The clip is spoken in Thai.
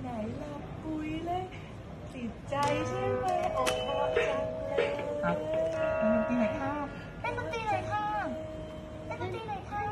ไหนหลับปุ๋ยเลยติดใจใช่ไหมโอ้เพรจังเลยครับเล่นตีไหนค่ะเป็นตีไหนค่ะเป็นตีไหนค่ะ